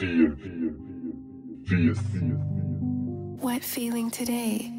Fear. Fear. What feeling today?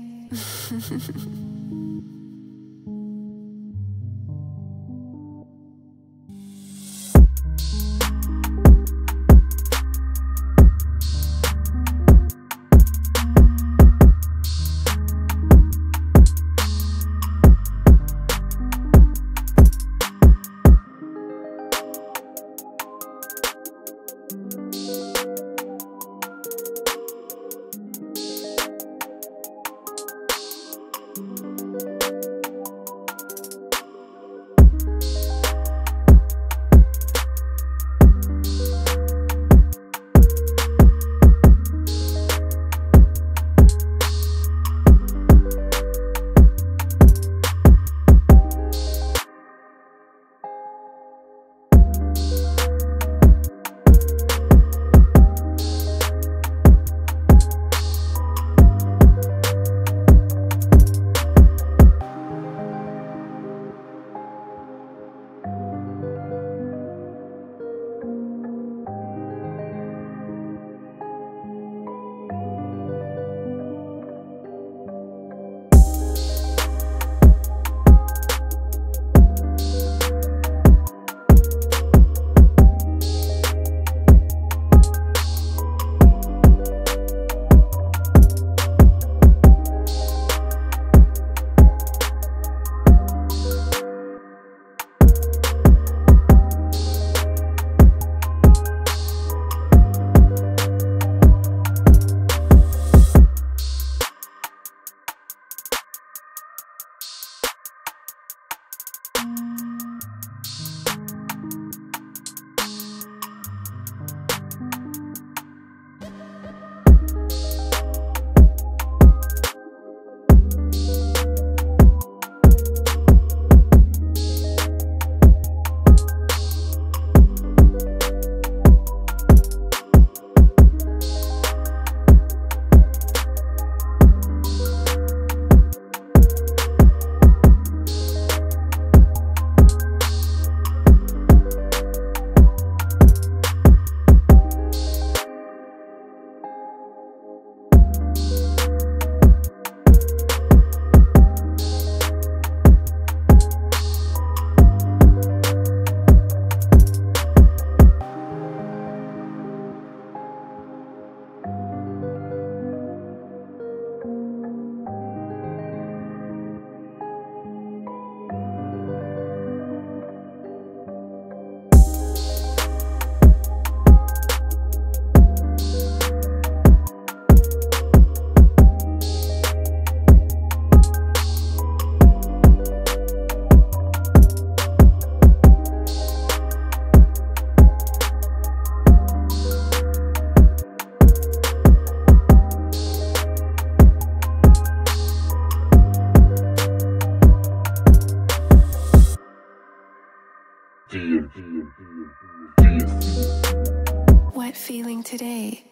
What feeling today?